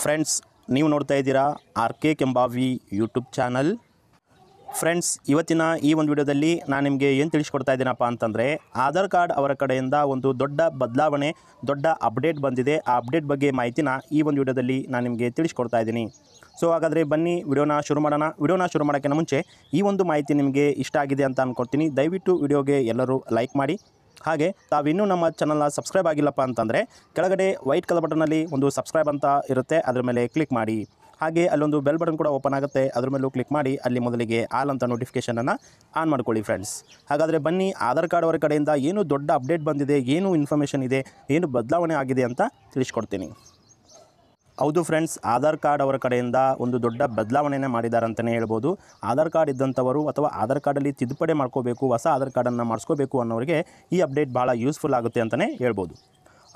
Friends ನೀವು ನೋಡ್ತಾ ಇದ್ದೀರಾ R K Kembhavi YouTube channel friends ಇವತ್ತಿನ ಈ ಒಂದು ವಿಡಿಯೋದಲ್ಲಿ ನಾನು ನಿಮಗೆ ಏನು ತಿಳಿಸ್ಕೊಡ್ತಾ ಇದ್ದೀನಪ್ಪ ಅಂತಂದರೆ, ಆಧಾರ್ ಕಾರ್ಡ್ ಅವರ ಕಡೆಯಿಂದ ಒಂದು ದೊಡ್ಡ ಬದಲಾವಣೆ, ದೊಡ್ಡ ಅಪ್ಡೇಟ್ ಬಂದಿದೆ. ಆ ಅಪ್ಡೇಟ್ ಬಗ್ಗೆ ಮಾಹಿತಿನ ಈ ಒಂದು ವಿಡಿಯೋದಲ್ಲಿ ನಾನು ನಿಮಗೆ ತಿಳಿಸ್ಕೊಡ್ತಾ ಇದ್ದೀನಿ. ಸೊ ಹಾಗಾದರೆ ಬನ್ನಿ ವಿಡಿಯೋನ ಶುರು ಮಾಡೋಣ. ವಿಡಿಯೋನ ಶುರು ಮಾಡೋಕ್ಕಿಂತ ಮುಂಚೆ ಈ ಒಂದು ಮಾಹಿತಿ ನಿಮಗೆ ಇಷ್ಟ ಆಗಿದೆ ಅಂತ ಅಂದ್ಕೊಡ್ತೀನಿ ದಯವಿಟ್ಟು ವಿಡಿಯೋಗೆ ಎಲ್ಲರೂ ಲೈಕ್ ಮಾಡಿ. ಹಾಗೆ ತಾವಿನ್ನೂ ನಮ್ಮ ಚಾನಲ್ನ ಸಬ್ಸ್ಕ್ರೈಬ್ ಆಗಿಲ್ಲಪ್ಪ ಅಂತಂದರೆ ಕೆಳಗಡೆ ವೈಟ್ ಕಲರ್ ಬಟನಲ್ಲಿ ಒಂದು ಸಬ್ಸ್ಕ್ರೈಬ್ ಅಂತ ಇರುತ್ತೆ, ಅದರ ಮೇಲೆ ಕ್ಲಿಕ್ ಮಾಡಿ. ಹಾಗೆ ಅಲ್ಲೊಂದು ಬೆಲ್ ಬಟನ್ ಕೂಡ ಓಪನ್ ಆಗುತ್ತೆ, ಅದ್ರ ಮೇಲೂ ಕ್ಲಿಕ್ ಮಾಡಿ, ಅಲ್ಲಿ ಮೊದಲಿಗೆ ಆಲ್ ಅಂತ ನೋಟಿಫಿಕೇಷನನ್ನು ಆನ್ ಮಾಡ್ಕೊಳ್ಳಿ ಫ್ರೆಂಡ್ಸ್ ಹಾಗಾದರೆ ಬನ್ನಿ, ಆಧಾರ್ ಕಾರ್ಡ್ ಅವರ ಕಡೆಯಿಂದ ಏನು ದೊಡ್ಡ ಅಪ್ಡೇಟ್ ಬಂದಿದೆ, ಏನು ಇನ್ಫಾರ್ಮೇಷನ್ ಇದೆ, ಏನು ಬದಲಾವಣೆ ಆಗಿದೆ ಅಂತ ತಿಳಿಸ್ಕೊಡ್ತೀನಿ. ಹೌದು ಫ್ರೆಂಡ್ಸ್, ಆಧಾರ್ ಕಾರ್ಡ್ ಅವರ ಕಡೆಯಿಂದ ಒಂದು ದೊಡ್ಡ ಬದಲಾವಣೆಯನ್ನು ಮಾಡಿದ್ದಾರೆ ಅಂತಲೇ ಹೇಳ್ಬೋದು. ಆಧಾರ್ ಕಾರ್ಡ್ ಇದ್ದಂಥವರು ಅಥವಾ ಆಧಾರ್ ಕಾರ್ಡಲ್ಲಿ ತಿದ್ದುಪಡಿ ಮಾಡ್ಕೋಬೇಕು, ಹೊಸ ಆಧಾರ್ ಕಾರ್ಡನ್ನು ಮಾಡಿಸ್ಕೋಬೇಕು ಅನ್ನೋರಿಗೆ ಈ ಅಪ್ಡೇಟ್ ಭಾಳ ಯೂಸ್ಫುಲ್ ಆಗುತ್ತೆ ಅಂತಲೇ ಹೇಳ್ಬೋದು.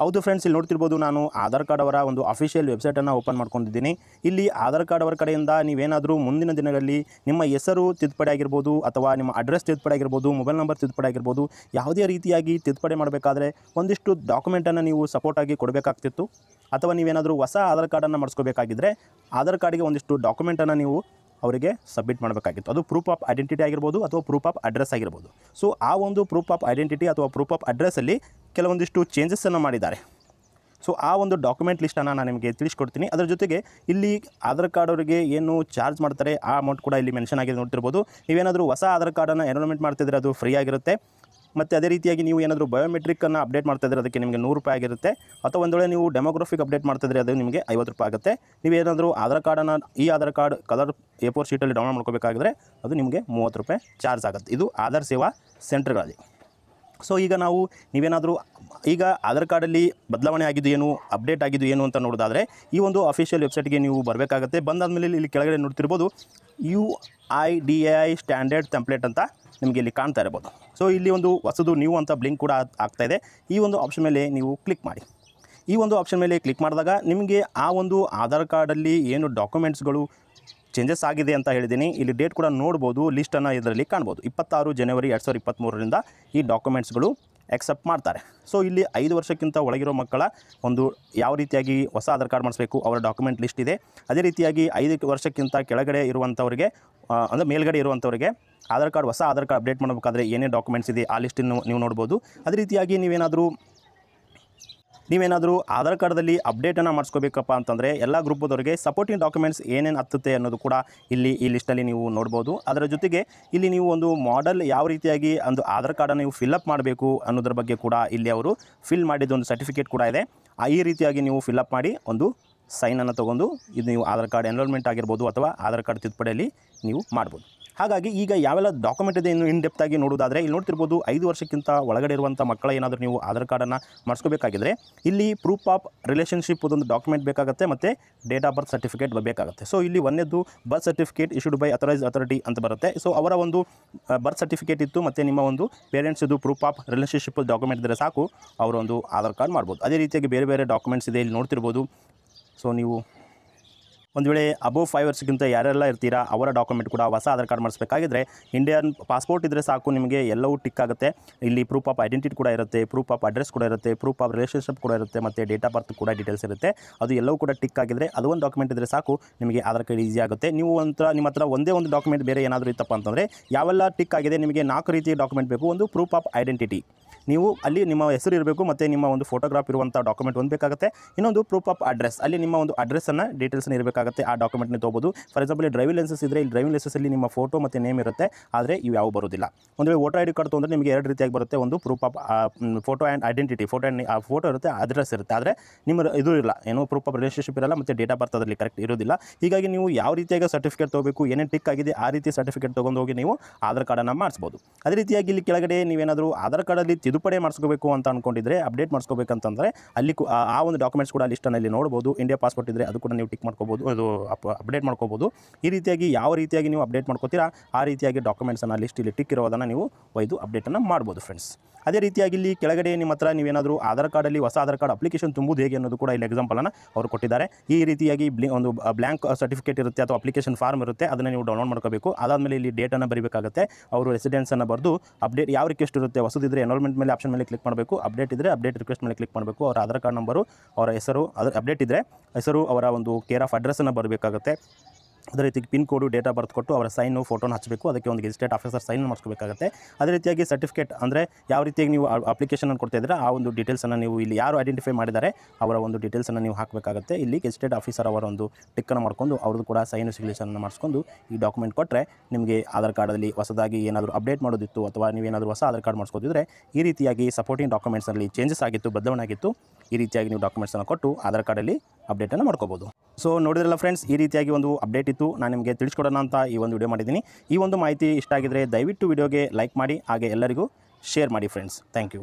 ಹೌದು ಫ್ರೆಂಡ್ಸ್ ಇಲ್ಲಿ ನೋಡ್ತಿರ್ಬೋದು ನಾನು ಆಧಾರ್ ಕಾರ್ಡ್ ಅವರ ಒಂದು ಅಫಿಷಿಯಲ್ ವೆಬ್ಸೈಟನ್ನು ಓಪನ್ ಮಾಡ್ಕೊಂಡಿದ್ದೀನಿ. ಇಲ್ಲಿ ಆಧಾರ್ ಕಾರ್ಡ್ ಅವರ ಕಡೆಯಿಂದ ನೀವೇನಾದರೂ ಮುಂದಿನ ದಿನಗಳಲ್ಲಿ ನಿಮ್ಮ ಹೆಸರು ತಿದ್ದುಪಡಿ ಆಗಿರ್ಬೋದು ಅಥವಾ ನಿಮ್ಮ ಅಡ್ರೆಸ್ ತಿದ್ದುಪಡಿ ಆಗಿರ್ಬೋದು ಮೊಬೈಲ್ ನಂಬರ್ ತಿದ್ದುಪಡಿ ಆಗಿರ್ಬೋದು, ಯಾವುದೇ ರೀತಿಯಾಗಿ ತಿದ್ದುಪಡಿ ಮಾಡಬೇಕಾದ್ರೆ ಒಂದಿಷ್ಟು ಡಾಕ್ಯುಮೆಂಟನ್ನು ನೀವು ಸಪೋರ್ಟಾಗಿ ಕೊಡಬೇಕಾಗ್ತಿತ್ತು. ಅಥವಾ ನೀವೇನಾದರೂ ಹೊಸ ಆಧಾರ್ ಕಾರ್ಡನ್ನು ಮಾಡಿಸ್ಕೋಬೇಕಾಗಿದ್ದರೆ ಆಧಾರ್ ಕಾರ್ಡಿಗೆ ಒಂದಿಷ್ಟು ಡಾಕ್ಯುಮೆಂಟನ್ನು ನೀವು ಅವರಿಗೆ ಸಬ್ಮಿಟ್ ಮಾಡಬೇಕಾಗಿತ್ತು. ಅದು ಪ್ರೂಫ್ ಆಫ್ ಐಡೆಂಟಿಟಿ ಆಗಿರ್ಬೋದು ಅಥವಾ ಪ್ರೂಫ್ ಆಫ್ ಅಡ್ರೆಸ್ ಆಗಿರ್ಬೋದು. ಸೊ ಆ ಒಂದು ಪ್ರೂಫ್ ಆಫ್ ಐಡೆಂಟಿಟಿ ಅಥವಾ ಪ್ರೂಫ್ ಆಫ್ ಅಡ್ರೆಸ್ಸಲ್ಲಿ ಕೆಲವೊಂದಿಷ್ಟು ಚೇಂಜಸ್ಸನ್ನು ಮಾಡಿದ್ದಾರೆ. ಸೊ ಆ ಒಂದು ಡಾಕ್ಯುಮೆಂಟ್ ಲಿಸ್ಟನ್ನು ನಾನು ನಿಮಗೆ ತಿಳಿಸ್ಕೊಡ್ತೀನಿ. ಅದರ ಜೊತೆಗೆ ಇಲ್ಲಿ ಆಧಾರ್ ಕಾರ್ಡ್ ಅವರಿಗೆ ಏನು ಚಾರ್ಜ್ ಮಾಡ್ತಾರೆ, ಆ ಅಮೌಂಟ್ ಕೂಡ ಇಲ್ಲಿ ಮೆನ್ಷನ್ ಆಗಿದೆ ನೋಡ್ತಿರ್ಬೋದು. ನೀವೇನಾದರೂ ಹೊಸ ಆಧಾರ್ ಕಾರ್ಡನ್ನು ಎನ್ರೋಲ್ಮೆಂಟ್ ಮಾಡ್ತಿದ್ರೆ ಅದು ಫ್ರೀ ಆಗಿರುತ್ತೆ. ಮತ್ತು ಅದೇ ರೀತಿಯಾಗಿ ನೀವು ಏನಾದರೂ ಬಯೋಮೆಟ್ರಿಕ್ಕನ್ನು ಅಪ್ಡೇಟ್ ಮಾಡ್ತಾ ಇದ್ರೆ ಅದಕ್ಕೆ ನಿಮಗೆ ನೂರು ರೂಪಾಯಿ ಆಗಿರುತ್ತೆ. ಅಥವಾ ಒಂದು ನೀವು ಡೆಮೋಗ್ರಫಿಕ್ ಅಪ್ಡೇಟ್ ಮಾಡ್ತಿದ್ರೆ ಅದು ನಿಮಗೆ ಐವತ್ತು ರೂಪಾಯಿ ಆಗುತ್ತೆ. ನೀವೇನಾದರೂ ಆಧಾರ್ ಕಾರ್ಡನ್ನು ಈ Aadhaar card colour A four ಶೀಟಲ್ಲಿ download ಮಾಡ್ಕೋಬೇಕಾಗಿದ್ರೆ ಅದು ನಿಮಗೆ ಮೂವತ್ತು ರೂಪಾಯಿ ಚಾರ್ಜ್ ಆಗುತ್ತೆ. ಇದು ಆಧಾರ್ ಸೇವಾ ಸೆಂಟರ್ಗಳಲ್ಲಿ ಸೊ ಈಗ ನಾವು ನೀವೇನಾದರೂ, ಈಗ ಆಧಾರ್ ಕಾರ್ಡಲ್ಲಿ ಬದಲಾವಣೆ ಆಗಿದ್ದು ಏನು, ಅಪ್ಡೇಟ್ ಆಗಿದ್ದು ಏನು ಅಂತ ನೋಡೋದಾದರೆ, ಈ ಒಂದು ಅಫಿಷಿಯಲ್ ವೆಬ್ಸೈಟ್ಗೆ ನೀವು ಬರಬೇಕಾಗತ್ತೆ. ಬಂದಾದಮೇಲೆ ಇಲ್ಲಿ ಕೆಳಗಡೆ ನೋಡ್ತಿರ್ಬೋದು U I D A I standard template ಅಂತ ನಿಮಗೆ ಇಲ್ಲಿ ಕಾಣ್ತಾ ಇರ್ಬೋದು. ಸೊ ಇಲ್ಲಿ ಒಂದು ಹೊಸದು ನೀವು ಅಂತ ಬ್ಲಿಂಕ್ ಕೂಡ ಆಗ್ತಾ ಇದೆ. ಈ ಒಂದು ಆಪ್ಷನ್ ಮೇಲೆ ನೀವು ಕ್ಲಿಕ್ ಮಾಡಿ. ಈ ಒಂದು ಆಪ್ಷನ್ ಮೇಲೆ ಕ್ಲಿಕ್ ಮಾಡಿದಾಗ ನಿಮಗೆ ಆ ಒಂದು ಆಧಾರ್ ಕಾರ್ಡಲ್ಲಿ ಏನು ಡಾಕ್ಯುಮೆಂಟ್ಸ್ಗಳು ಚೇಂಜಸ್ ಆಗಿದೆ ಅಂತ ಹೇಳಿದ್ದೀನಿ. ಇಲ್ಲಿ ಡೇಟ್ ಕೂಡ ನೋಡ್ಬೋದು ಲಿಸ್ಟನ್ನು ಇದರಲ್ಲಿ ಕಾಣ್ಬೋದು. ಇಪ್ಪತ್ತಾರು ಜನವರಿ ಎರಡು ಸಾವಿರದ ಇಪ್ಪತ್ತ್ಮೂರರಿಂದ ಈ ಡಾಕ್ಯುಮೆಂಟ್ಸ್ಗಳು ಎಕ್ಸೆಪ್ಟ್ ಮಾಡ್ತಾರೆ. ಸೊ ಇಲ್ಲಿ ಐದು ವರ್ಷಕ್ಕಿಂತ ಒಳಗಿರೋ ಮಕ್ಕಳ ಒಂದು ಯಾವ ರೀತಿಯಾಗಿ ಹೊಸ ಆಧಾರ್ ಕಾರ್ಡ್ ಮಾಡಿಸಬೇಕು, ಅವರ ಡಾಕ್ಯುಮೆಂಟ್ ಲಿಸ್ಟ್ ಇದೆ. ಅದೇ ರೀತಿಯಾಗಿ ಐದು ವರ್ಷಕ್ಕಿಂತ ಕೆಳಗಡೆ ಇರುವಂಥವ್ರಿಗೆ ಅಂದರೆ ಮೇಲ್ಗಡೆ ಇರುವಂಥವ್ರಿಗೆ ಆಧಾರ್ ಕಾರ್ಡ್, ಹೊಸ ಆಧಾರ್ ಕಾರ್ಡ್ ಅಪ್ಡೇಟ್ ಮಾಡಬೇಕಾದ್ರೆ ಏನೇ ಡಾಕ್ಯುಮೆಂಟ್ಸ್ ಇದೆ, ಆ ಲಿಸ್ಟನ್ನು ನೀವು ನೋಡ್ಬೋದು. ಅದೇ ರೀತಿಯಾಗಿ ನೀವೇನಾದರೂ ನೀವೇನಾದರೂ ಆಧಾರ್ ಕಾರ್ಡ್ದಲ್ಲಿ ಅಪ್ಡೇಟನ್ನು ಮಾಡಿಸ್ಕೋಬೇಕಪ್ಪ ಅಂತಂದರೆ ಎಲ್ಲ ಗ್ರೂಪ್ದವರಿಗೆ ಸಪೋರ್ಟಿಂಗ್ ಡಾಕ್ಯುಮೆಂಟ್ಸ್ ಏನೇನು ಹತ್ತುತ್ತೆ ಅನ್ನೋದು ಕೂಡ ಇಲ್ಲಿ ಈ ಲಿಸ್ಟಲ್ಲಿ ನೀವು ನೋಡ್ಬೋದು. ಅದರ ಜೊತೆಗೆ ಇಲ್ಲಿ ನೀವು ಒಂದು ಮಾಡೆಲ್ ಯಾವ ರೀತಿಯಾಗಿ ಒಂದು ಆಧಾರ್ ಕಾರ್ಡನ್ನು ನೀವು ಫಿಲ್ಅಪ್ ಮಾಡಬೇಕು ಅನ್ನೋದ್ರ ಬಗ್ಗೆ ಕೂಡ ಇಲ್ಲಿ ಅವರು ಫಿಲ್ ಮಾಡಿದ ಒಂದು ಸರ್ಟಿಫಿಕೇಟ್ ಕೂಡ ಇದೆ. ಆ ಈ ರೀತಿಯಾಗಿ ನೀವು ಫಿಲ್ಅಪ್ ಮಾಡಿ ಒಂದು ಸೈನನ್ನು ತೊಗೊಂಡು ಇದು ನೀವು ಆಧಾರ್ ಕಾರ್ಡ್ ಎನ್ರೋಲ್ಮೆಂಟ್ ಆಗಿರ್ಬೋದು ಅಥವಾ ಆಧಾರ್ ಕಾರ್ಡ್ ತಿದ್ದುಪಡಿಯಲ್ಲಿ ನೀವು ಮಾಡ್ಬೋದು. ಹಾಗಾಗಿ ಈಗ ಯಾವೆಲ್ಲ ಡಾಕ್ಯುಮೆಂಟ್ ಇದೆ ಇನ್ನು ಇನ್ ಡೆಪ್ತಾಗಿ ನೋಡೋದಾದರೆ ಇಲ್ಲಿ ನೋಡ್ತಿರ್ಬೋದು ಐದು ವರ್ಷಕ್ಕಿಂತ ಒಳಗಡೆ ಇರುವಂಥ ಮಕ್ಕಳ ಏನಾದರೂ ನೀವು ಆಧಾರ್ ಕಾರ್ಡನ್ನು ಮಾಡಿಸ್ಕೋಬೇಕಾಗಿದ್ರೆ ಇಲ್ಲಿ ಪ್ರೂಫ್ ಆಫ್ ರಿಲೇಷನ್ಶಿಪ್ ಒಂದು ಡಾಕ್ಯುಮೆಂಟ್ ಬೇಕಾಗುತ್ತೆ ಮತ್ತು ಡೇಟ್ ಆಫ್ ಬರ್ತ್ ಸರ್ಟಿಫಿಕೇಟ್ ಬೇಕಾಗುತ್ತೆ. ಸೊ ಇಲ್ಲಿ ಒಂದೇದು birth certificate issued by authorised authority ಅಂತ ಬರುತ್ತೆ. ಸೊ ಅವರ ಒಂದು ಬರ್ತ್ ಸರ್ಟಿಫಿಕೇಟ್ ಇತ್ತು ಮತ್ತು ನಿಮ್ಮ ಒಂದು ಪೇರೆಂಟ್ಸಿದು ಪ್ರೂಫ್ ಆಫ್ ರಿಲೇಷನ್ಶಿಪ್ ಡಾಕ್ಯುಮೆಂಟ್ ಇದ್ದರೆ ಸಾಕು, ಅವರೊಂದು ಆಧಾರ್ ಕಾರ್ಡ್ ಮಾಡ್ಬೋದು. ಅದೇ ರೀತಿಯಾಗಿ ಬೇರೆ ಬೇರೆ ಡಾಕ್ಯುಮೆಂಟ್ಸ್ ಇದೆ, ಇಲ್ಲಿ ನೋಡ್ತಿರ್ಬೋದು. ಸೊ ನೀವು ಒಂದು ವೇಳೆ ಅಬೋವ್ ಫೈವ್ ಇಯರ್ಸ್ಗಿಂತ ಯಾರೆಲ್ಲ ಇರ್ತೀರಾ, ಅವರ ಡಾಕ್ಯುಮೆಂಟ್ ಕೂಡ ಹೊಸ ಆಧಾರ್ ಕಾರ್ಡ್ ಮಾಡಿಸ್ಬೇಕಾಗಿದ್ರೆ ಇಂಡಿಯನ್ ಪಾಸ್ಪೋರ್ಟ್ ಇದ್ದರೆ ಸಾಕು, ನಿಮಗೆ ಎಲ್ಲವೂ ಟಿಕ್ ಆಗುತ್ತೆ. ಇಲ್ಲಿ ಪ್ರೂಫ್ ಆಫ್ ಐಡೆಂಟಿಟಿ ಕೂಡ ಇರುತ್ತೆ ಪ್ರೂಫ್ ಆಫ್ ಅಡ್ರೆಸ್ ಕೂಡ ಇರುತ್ತೆ ಪ್ರೂಫ್ ಆಫ್ ರಿಲೇಷನ್ಶಿಪ್ ಕೂಡ ಇರುತ್ತೆ, ಮತ್ತು ಡೇಟ್ ಆಫ್ ಬರ್ತ್ ಕೂಡ ಡೀಟೇಲ್ಸ್ ಇರುತ್ತೆ. ಅದು ಎಲ್ಲವೂ ಕೂಡ ಟಿಕ್ ಆಗಿದ್ರೆ ಅದು ಒಂದು ಡಾಕ್ಯುಮೆಂಟ್ ಇದ್ದರೆ ಸಾಕು, ನಿಮಗೆ ಆಧಾರ್ ಕಾರ್ಡ್ ಈಸಿ ಆಗುತ್ತೆ. ನೀವು ಒಂಥರ ನಿಮ್ಮ ಹತ್ರ ಒಂದೇ ಒಂದು ಡಾಕ್ಯುಮೆಂಟ್ ಬೇರೆ ಏನಾದರೂ ಇತ್ತಪ್ಪ ಅಂತಂದರೆ, ಯಾವೆಲ್ಲ ಟಿಕ್ ಆಗಿದೆ, ನಿಮಗೆ ನಾಲ್ಕು ರೀತಿಯ ಡಾಕ್ಯುಮೆಂಟ್ ಬೇಕು, ಒಂದು ಪ್ರೂಫ್ ಆಫ್ ಐಡೆಂಟಿಟಿ ನೀವು ಅಲ್ಲಿ ನಿಮ್ಮ ಹೆಸರು ಇರಬೇಕು ಮತ್ತು ನಿಮ್ಮ ಒಂದು ಫೋಟೋಗ್ರಾಫ್ ಇರುವಂಥ ಡಾಕ್ಯುಮೆಂಟ್ ಒಂದು ಬೇಕಾಗುತ್ತೆ. ಇನ್ನೊಂದು ಪ್ರೂಫ್ ಆಫ್ ಅಡ್ರೆಸ್ ಅಲ್ಲಿ ನಿಮ್ಮ ಒಂದು ಅಡ್ರೆಸ್ಸನ್ನು ಡೀಟೇಲ್ಸ್ನ ಇರಬೇಕಾಗುತ್ತೆ. ಆ ಡಾಕ್ಯುಮೆಂಟ್ನ ತೊಗೋಬೋದು. ಫಾರ್ ಎಕ್ಸಾಂಪಲ್ ಡ್ರೈವಿಂಗ್ ಲೈಸೆನ್ಸ್ ಇದ್ದರೆ ಇಲ್ಲಿ ಡ್ರೈವಿಂಗ್ ಲೈಸೆನ್ಸಲ್ಲಿ ನಿಮ್ಮ ಫೋಟೋ ಮತ್ತು ನೇಮ್ ಇರುತ್ತೆ. ಆದರೆ ಇವು ಯಾವ ಬರೋದಿಲ್ಲ. ಒಂದು ವೇಳೆ ವೋಟರ್ ಐ ಡಿ ಕಾರ್ಡ್ ತೊಗೊಂಡ್ರೆ ನಿಮಗೆ ಎರಡು ರೀತಿಯಾಗಿ ಬರುತ್ತೆ. ಒಂದು proof of photo and identity photo and ಆ ಫೋಟೋ ಇರುತ್ತೆ ಅಡ್ರೆಸ್ ಇರುತ್ತೆ. ಆದರೆ ನಿಮ್ಮ ಇದು ಇಲ್ಲ. ಏನೋ ಪ್ರೂಫ್ ಆಫ್ ರಿಲೇಷನ್ಶಿಪ್ ಇರಲ್ಲ ಮತ್ತು ಡೇಟ್ ಆಫ್ ಬರ್ತ್ ಅದರಲ್ಲಿ ಕರೆಕ್ಟ್ ಇರೋದಿಲ್ಲ. ಹೀಗಾಗಿ ನೀವು ಯಾವ ರೀತಿಯಾಗಿ ಸರ್ಟಿಫಿಕೇಟ್ ತೊಗೋಬೇಕು, ಏನೇನು ಟಿಕ್ ಆಗಿದೆ, ಆ ರೀತಿ ಸರ್ಟಿಫಿಕೇಟ್ ತೊಗೊಂಡು ಹೋಗಿ ನೀವು ಆಧಾರ್ ಕಾರ್ಡನ್ನು ಮಾಡಿಸ್ಬೋದು. ಅದೇ ರೀತಿಯಾಗಿ ಇಲ್ಲಿ ಕೆಳಗಡೆ ನೀವೇನಾದರೂ ಆಧಾರ್ ಕಾರ್ಡಲ್ಲಿ ತಿದ್ದುಪಡಿ ಮಾಡಿಸ್ಕೋಬೇಕು ಅಂತ ಅಂದ್ಕೊಂಡಿದ್ರೆ ಅಪ್ಡೇಟ್ ಮಾಡಿಸ್ಕೋಬೇಕಂತಂದರೆ ಅಲ್ಲಿ ಆ ಒಂದು ಡಾಕ್ಯುಮೆಂಟ್ಸ್ ಕೂಡ ಲಿಸ್ಟಲ್ಲಿ ನೋಡ್ಬೋದು. ಇಂಡಿಯಾ ಪಾಸ್ಪೋರ್ಟ್ ಇದ್ದರೆ ಅದು ಕೂಡ ನೀವು ಟಿಕ್ ಮಾಡ್ಕೋಬೋದು, ಅದು ಅಪ್ಡೇಟ್ ಮಾಡ್ಕೋಬೋದು. ಈ ರೀತಿಯಾಗಿ ಯಾವ ರೀತಿಯಾಗಿ ನೀವು ಅಪ್ಡೇಟ್ ಮಾಡ್ಕೋತೀರಾ, ಆ ರೀತಿಯಾಗಿ ಡಾಕ್ಯುಮೆಂಟ್ಸನ್ನು ಲಿಸ್ಟ್ ಇಲ್ಲಿ ಟಿಕ್ ಇರೋದನ್ನು ನೀವು ಒಯ್ದು ಅಪ್ಡೇಟನ್ನು ಮಾಡ್ಬೋದು ಫ್ರೆಂಡ್ಸ್ ಅದೇ ರೀತಿಯಾಗಿ ಇಲ್ಲಿ ಕೆಳಗಡೆ ನಿಮ್ಮ ಹತ್ರ ನೀವೇನಾದರೂ ಆಧಾರ್ ಕಾರ್ಡಲ್ಲಿ ಹೊಸ ಆಧಾರ್ ಕಾರ್ಡ್ ಅಪ್ಲಿಕೇಶನ್ ತುಂಬುದು ಹೇಗೆ ಅನ್ನೋದು ಕೂಡ ಇಲ್ಲಿ ಎಕ್ಸಾಂಪಲನ್ನು ಅವರು ಕೊಟ್ಟಿದ್ದಾರೆ. ಈ ರೀತಿಯಾಗಿ ಒಂದು ಬ್ಲ್ಯಾಂಕ್ ಸರ್ಟಿಫಿಕೇಟ್ ಇರುತ್ತೆ ಅಥವಾ ಅಪ್ಲಿಕೇಶನ್ ಫಾರ್ಮ್ ಇರುತ್ತೆ, ಅದನ್ನು ನೀವು ಡೌನ್ಲೋಡ್ ಮಾಡ್ಕೋಬೇಕು. ಅದಾದಮೇಲೆ ಇಲ್ಲಿ ಡೇಟನ್ನು ಬರೀಬೇಕಾಗುತ್ತೆ. ಅವರು ರೆಸಿಡೆನ್ಸನ್ನು ಬರೆದು ಅಪ್ಡೇಟ್ ಯಾವ ರಿಕ್ವೆಸ್ಟ್ ಇರುತ್ತೆ ಹೊಸದಿದ್ರೆ ಎನ್ರೋಲ್ಮೆಂಟ್ ಡಾಕ್ಯುಮೆಂಟ್ ಮೇಲೆ ಆಪ್ಷನ್ ಮೇಲೆ ಕ್ಲಿಕ್ ಮಾಡಬೇಕು. ಅಪ್ಡೇಟ್ ಇದ್ದರೆ ಅಪ್ಡೇಟ್ ರಿಕ್ವೆಸ್ಟ್ ಮೇಲೆ ಕ್ಲಿಕ್ ಮಾಡಬೇಕು. ಅವರ ಆಧಾರ್ ಕಾರ್ಡ್ ನಂಬರು ಅವರ ಹೆಸರು, ಅದರ ಅಪ್ಡೇಟ್ ಇದ್ದರೆ ಹೆಸರು, ಅವರ ಒಂದು ಕೇರ್ ಆಫ್ ಅಡ್ರೆಸ್ಸನ್ನು ಬರಬೇಕಾಗುತ್ತೆ. ಅದೇ ರೀತಿ pin code, date of birth ಕೊಟ್ಟು ಅವರ ಸೈನು, ಫೋಟೋನ ಹಚ್ಚಬೇಕು ಅದಕ್ಕೆ ಒಂದು ಗೆಜಿಸ್ಟೇಟ್ ಆಫೀಸರ್ ಸೈನ್ ಮಾಡಿಸ್ಕೋಬೇಕಾಗುತ್ತೆ. ಅದೇ ರೀತಿಯಾಗಿ ಸರ್ಟಿಫಿಕೇಟ್ ಅಂದರೆ ಯಾವ ರೀತಿಯಾಗಿ ನೀವು ಅಪ್ಲಿಕೇಶನ್ ಕೊಡ್ತಾ ಇದ್ದೀರಾ, ಆ ಒಂದು ಡೀಟೇಲ್ಸನ್ನು ನೀವು ಇಲ್ಲಿ ಯಾರು ಐಡೆಂಟಿಫೈ ಮಾಡಿದ್ದಾರೆ, ಅವರ ಒಂದು ಡೀಟೇಲ್ಸನ್ನು ನೀವು ಹಾಕಬೇಕಾಗುತ್ತೆ. ಇಲ್ಲಿ ಗೆಜಿಸ್ಟೇಟ್ ಆಫೀಸರ್ ಅವರ ಒಂದು ಟಿಕ್ಕನ್ನು ಮಾಡಿಕೊಂಡು ಅವ್ರದ್ದು ಕೂಡ ಸೈನು ಸಿಗ್ನೇಚರನ್ನು ಮಾಡಿಸ್ಕೊಂಡು ಈ ಡಾಕ್ಯುಮೆಂಟ್ ಕೊಟ್ಟರೆ ನಿಮಗೆ ಆಧಾರ್ ಕಾರ್ಡಲ್ಲಿ ಹೊಸದಾಗಿ ಏನಾದರೂ ಅಪ್ಡೇಟ್ ಮಾಡೋದಿತ್ತು ಅಥವಾ ನೀವೇನಾದರೂ ಹೊಸ ಆಧಾರ್ ಕಾರ್ಡ್ ಮಾಡಿಸ್ಕೋದಿದ್ರೆ ಈ ರೀತಿಯಾಗಿ ಸಪೋರ್ಟಿಂಗ್ ಡಾಕ್ಯುಮೆಂಟ್ಸಲ್ಲಿ ಚೇಂಜಸ್ ಆಗಿತ್ತು, ಬದಲಾವಣೆ ಆಗಿತ್ತು, ಈ ರೀತಿಯಾಗಿ ನೀವು ಡಾಕ್ಯುಮೆಂಟ್ಸನ್ನು ಕೊಟ್ಟು ಆಧಾರ್ ಕಾರ್ಡಲ್ಲಿ ಅಪ್ಡೇಟನ್ನು ಮಾಡ್ಕೋಬೋದು. ಸೊ ನೋಡಿದ್ರಲ್ಲ ಫ್ರೆಂಡ್ಸ್ ಈ ರೀತಿಯಾಗಿ ಒಂದು ಅಪ್ಡೇಟ್ ಇತ್ತು ನಾನು ನಿಮಗೆ ತಿಳಿಸ್ಕೊಡೋಣ ಅಂತ ಈ ಒಂದು ವಿಡಿಯೋ ಮಾಡಿದ್ದೀನಿ. ಈ ಒಂದು ಮಾಹಿತಿ ಇಷ್ಟ ಆಗಿದ್ರೆ ದಯವಿಟ್ಟು ವಿಡಿಯೋಗೆ ಲೈಕ್ ಮಾಡಿ, ಹಾಗೆ ಎಲ್ಲರಿಗೂ ಶೇರ್ ಮಾಡಿ ಫ್ರೆಂಡ್ಸ್ ಥ್ಯಾಂಕ್ ಯು